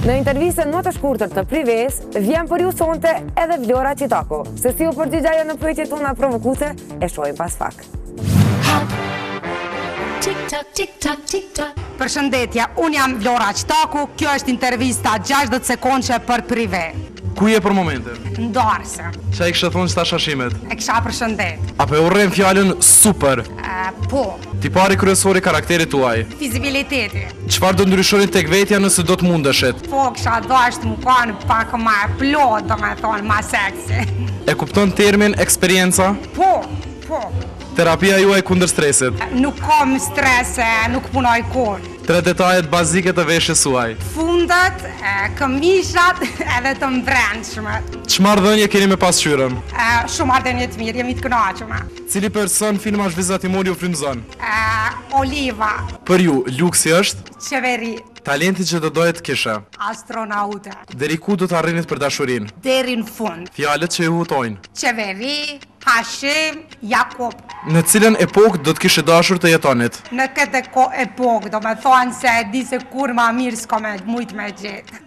Në intervistën më të shkurtër të Prives, vjen për ju sonte edhe Vlora Çitaku. Se si u përgjigj ajo në pyetjet tona provokuse, e shojmë pas pak. Përshëndetje, unë jam Vlora Çitaku, kjo është intervista 60 sekondëshe për Prive. Ku je për momentin? Ndarëse. Qa i kishe thonë qetash Hashimit? E kisha përshëndet. A po e urren fjallën super? Po. Tipari kryesor i karakterit tuaj. Fizibiliteti. Çfarë do ndryshonit tek vetja nëse do të mundeshit? Po, kisha dashtë me kanë pak ma e plotë, do me thonë, ma seksi. E kupton termin eksperienca? Po, po. Terapia juaj kundër stresit? Nuk kam stres se nuk punoj kurrë. Tre detajet bazike të veshjes suaj? Fundet, këmishat edhe të mbrendshmet. Ç'marrëdhënie keni me pasqyrën? Shumë marrëdhënie të mirë, jemi të kënaqura. Cili person filmash vizatimor ju frymëzon? Oliva. Për ju, luksi është? Qeveri. Talenti që do doje të kishe? Astronaute. Deri ku do të arrinit për dashurinë? Deri në fund. Fjalët që ju hutojnë? Qeveri, Hashim, Jakup. Në cilën epokë do të kishe dashur të jetonit? Në këtë epokë, domethënë se di se kurrë ma mirë s'ka me mujt me gjetë.